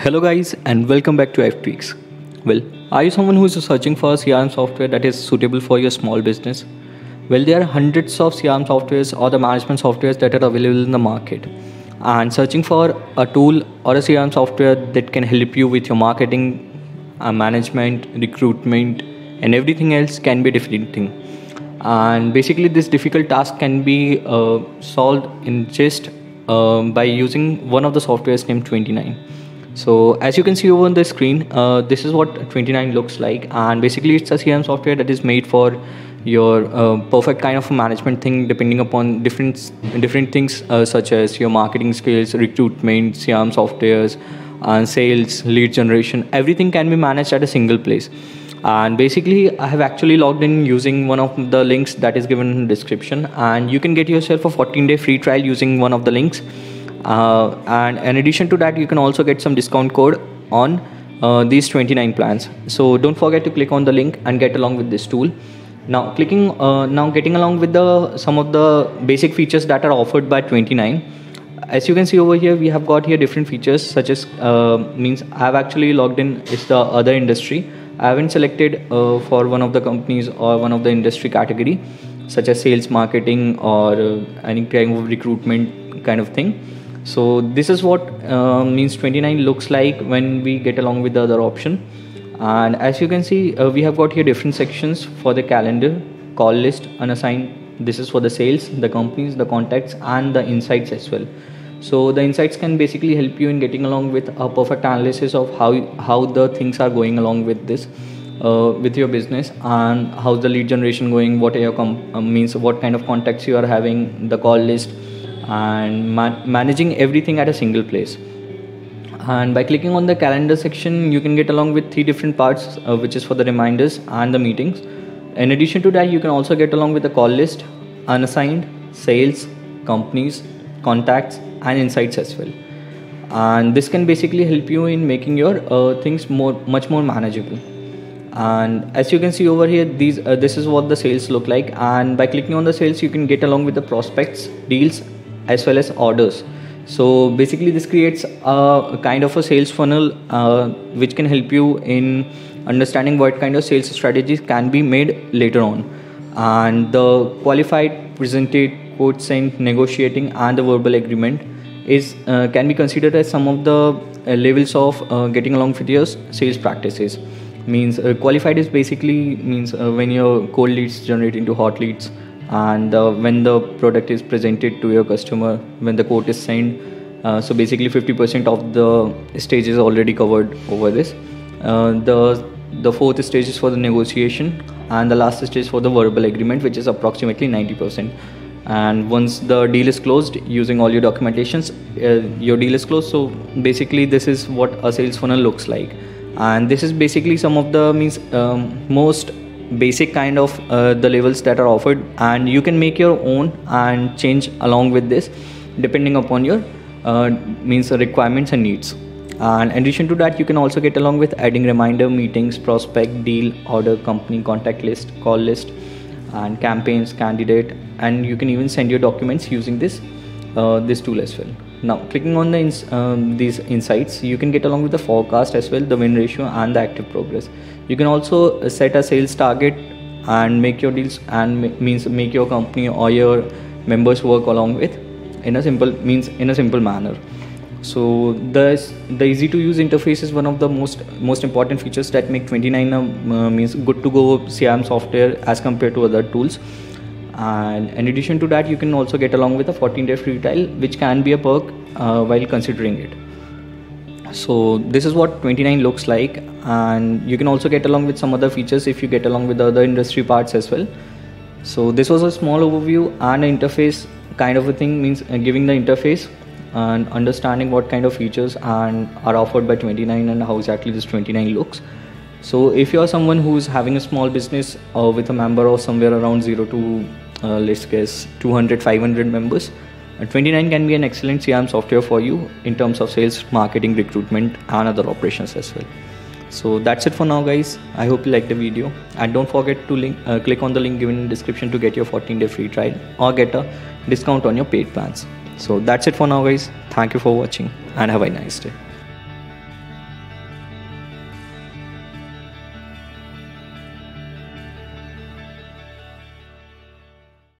Hello guys and welcome back to FTweaks. Well, are you someone who is searching for a CRM software that is suitable for your small business? Well, there are hundreds of CRM softwares or the management softwares that are available in the market. And searching for a tool or a CRM software that can help you with your marketing, uh, management, recruitment, and everything else can be a difficult thing. And basically, this difficult task can be uh, solved in just um, by using one of the softwares named 20Nine so as you can see over on the screen uh, this is what 20Nine looks like. And basically it's a crm software that is made for your uh, perfect kind of management thing depending upon different different things uh, such as your marketing skills recruitment crm softwares and sales lead generation. Everything can be managed at a single place. And basically i have actually logged in using one of the links that is given in the description. And you can get yourself a 14 day free trial using one of the links uh, and in addition to that you can also get some discount code on uh, these 20Nine plans. So don't forget to click on the link and get along with this tool. Now clicking uh, now getting along with the some of the basic features that are offered by 20Nine as you can see over here we have got here different features such as uh, means i have actually logged in is the other industry. I haven't selected uh, for one of the companies or one of the industry category such as sales marketing or uh, any kind of recruitment kind of thing so this is what uh, means 20Nine looks like when we get along with the other option. And as you can see uh, we have got here different sections for the calendar call list unassigned. This is for the sales the companies the contacts and the insights as well. So the insights can basically help you in getting along with a perfect analysis of how how the things are going along with this uh, with your business and how's the lead generation going what are your com- uh, means what kind of contacts you are having the call list and managing everything at a single place. And by clicking on the calendar section you can get along with three different parts uh, which is for the reminders and the meetings. In addition to that you can also get along with the call list unassigned sales companies contacts and insights as well. And this can basically help you in making your uh, things more much more manageable. And as you can see over here these uh, this is what the sales look like. And by clicking on the sales you can get along with the prospects deals as well as orders. So basically this creates a kind of a sales funnel uh, which can help you in understanding what kind of sales strategies can be made later on. And the qualified presented quote sent negotiating and the verbal agreement is uh, can be considered as some of the uh, levels of uh, getting along with your sales practices. Means uh, qualified is basically means uh, when your cold leads generate into hot leads and uh, when the product is presented to your customer when the quote is signed so basically 50% of the stage is already covered over this. The the fourth stage is for the negotiation and the last stage for the verbal agreement which is approximately 90% and once the deal is closed using all your documentations uh, your deal is closed. So basically this is what a sales funnel looks like. And this is basically some of the means um, most basic kind of uh, the levels that are offered and you can make your own and change along with this depending upon your uh, means requirements and needs. And in addition to that you can also get along with adding reminder meetings prospect deal order company contact list call list and campaigns candidate and you can even send your documents using this uh, this tool as well. Now clicking on the ins um, these insights you can get along with the forecast as well the win ratio and the active progress you can also uh, set a sales target and make your deals and means make your company or your members work along with in a simple means in a simple manner. So the the easy to use interface is one of the most most important features that make 20Nine uh, means good to go crm software as compared to other tools. And in addition to that you can also get along with a 14 day free trial which can be a perk uh, while considering it so this is what 20Nine looks like and you can also get along with some other features if you get along with the other industry parts as well. So this was a small overview and interface kind of a thing means uh, giving the interface and understanding what kind of features and are offered by 20Nine and how exactly this 20Nine looks. So if you're someone who's having a small business uh, with a member of somewhere around 0 to uh, let's guess 200 500 members uh, 20Nine can be an excellent crm software for you in terms of sales marketing recruitment and other operations as well. So that's it for now guys. I hope you liked the video. And don't forget to link uh, click on the link given in the description to get your 14 day free trial or get a discount on your paid plans. So that's it for now guys. Thank you for watching and have a nice day